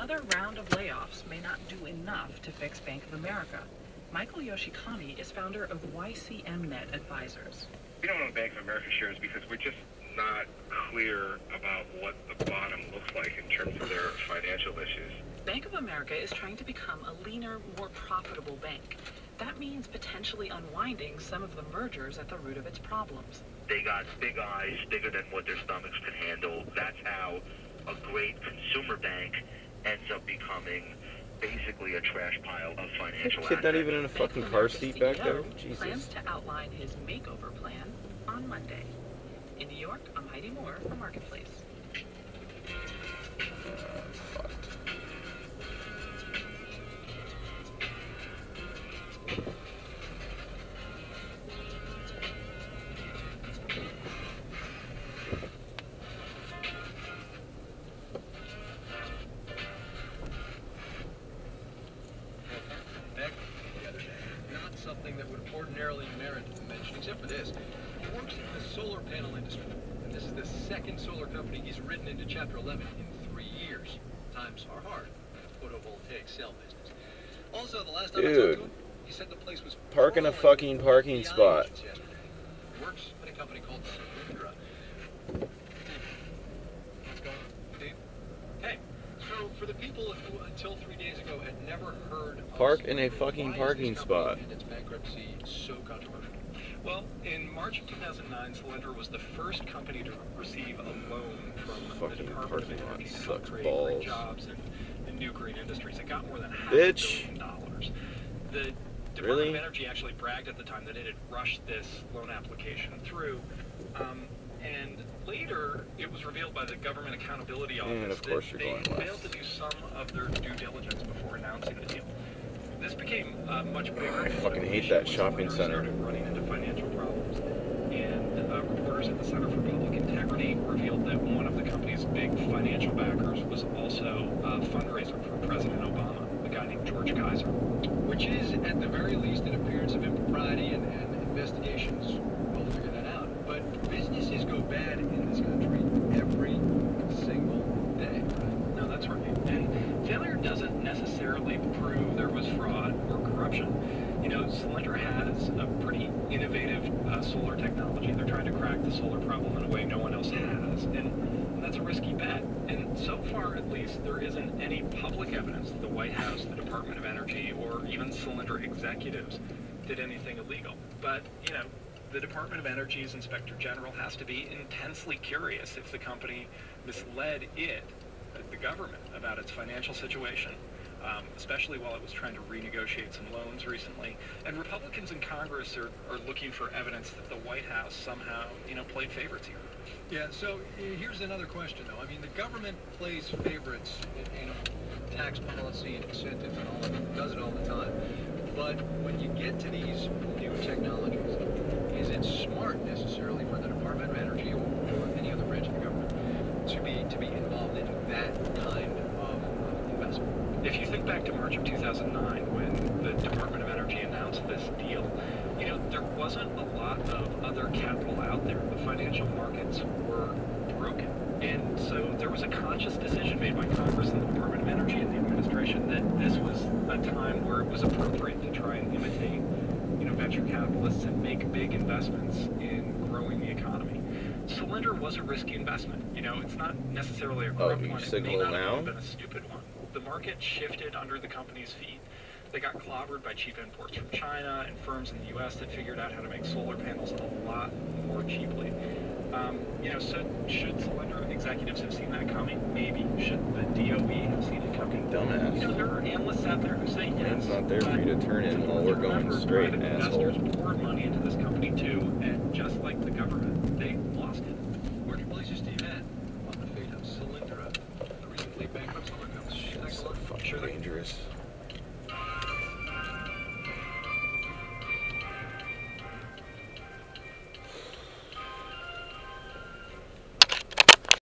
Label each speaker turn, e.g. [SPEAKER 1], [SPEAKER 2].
[SPEAKER 1] another round of layoffs may not do enough to fix Bank of America. Michael Yoshikami is founder of YCMNet Advisors.
[SPEAKER 2] We don't own Bank of America shares because we're just not clear about what the bottom looks like in terms of their financial issues.
[SPEAKER 1] Bank of America is trying to become a leaner, more profitable bank. That means potentially unwinding some of the mergers at the root of its problems.
[SPEAKER 3] They got big eyes, bigger than what their stomachs can handle. That's how a great consumer bank ends up becoming basically a trash pile of financial
[SPEAKER 4] Kid not even in a fucking car seat back there?
[SPEAKER 1] CEO plans to outline his makeover plan on Monday. In New York, I'm Heidi Moore for Marketplace.
[SPEAKER 5] This. He works in the solar panel industry, and this is the second solar company he's written into Chapter 11 in three years. Times are hard. Photovoltaic cell business. Also, the last time I
[SPEAKER 4] Dude.
[SPEAKER 5] talked to him, he said the place was
[SPEAKER 4] Park in a fucking parking spot.
[SPEAKER 5] agents yesterday. He works at a company called Solyndra. What's going on, Steve? Hey, so for the people who until three days ago had never heard of
[SPEAKER 4] Park in a fucking parking spot.
[SPEAKER 5] And its bankruptcy so controversial. Well, in March of 2009, Solyndra was the first company to receive a loan from the Department of Energy to help create
[SPEAKER 4] balls.
[SPEAKER 5] green jobs and, and new green industries. It got more than half
[SPEAKER 4] Bitch.
[SPEAKER 5] a billion dollars. The Department
[SPEAKER 4] Really?
[SPEAKER 5] of Energy actually bragged at the time that it had rushed this loan application through. Um, and later, it was revealed by the Government Accountability Office
[SPEAKER 4] And of course
[SPEAKER 5] that
[SPEAKER 4] you're
[SPEAKER 5] they
[SPEAKER 4] going left.
[SPEAKER 5] failed to do some of their due diligence before announcing the deal. This became uh, much bigger.
[SPEAKER 4] I fucking hate that shopping center.
[SPEAKER 5] Running into financial problems, and uh, reporters at the Center for Public Integrity revealed that one of the company's big financial backers was also a fundraiser for President Obama, a guy named George Kaiser. Which is, at the very least, an appearance of impropriety, and, and investigations will figure that out. But businesses go bad in this country every single day. Right? No, that's right. And failure doesn't necessarily prove there was fraud or corruption. You know, Solyndra has a pretty innovative uh, solar technology. They're trying to crack the solar problem in a way no one else has, and that's a risky bet. And so far, at least, there isn't any public evidence that the White House, the Department of Energy, or even Solyndra executives did anything illegal. But, you know, the Department of Energy's Inspector General has to be intensely curious if the company misled it, the government, about its financial situation, um, especially while it was trying to renegotiate some loans recently. And Republicans in Congress are, are looking for evidence that the White House somehow, you know, played favorites here. Yeah, so uh, here's another question, though. I mean, the government plays favorites in, in tax policy and incentives and all of it, does it all the time. But when you get to these new technologies, is it smart necessarily for the Department of Energy or, or any other branch of the government to be to be involved in that kind of uh, investment? If you think back to March of 2009 when the Department of Energy announced this deal, you know, there wasn't a lot of other capital out there. The financial markets were broken. And so there was a conscious decision made by Congress and the Department of Energy and the administration that this was a time where it was appropriate to try and imitate, you know, venture capitalists and make big investments in growing the economy. Solyndra was a risky investment. You know, it's not necessarily a
[SPEAKER 4] Oh,
[SPEAKER 5] corrupt
[SPEAKER 4] you
[SPEAKER 5] one. It may
[SPEAKER 4] signal
[SPEAKER 5] not
[SPEAKER 4] now?
[SPEAKER 5] have been a stupid one. The market shifted under the company's feet. They got clobbered by cheap imports from China and firms in the U.S. that figured out how to make solar panels a lot more cheaply. Um, you know, so should Solyndra executives have seen that coming? Maybe. Should the DOE have seen it coming?
[SPEAKER 4] Dumbass.
[SPEAKER 5] You know, there are analysts out there who say yes.
[SPEAKER 4] It's not there for you to turn in while we're going straight, asshole.
[SPEAKER 5] Investors poured money into this company too, and just like the government,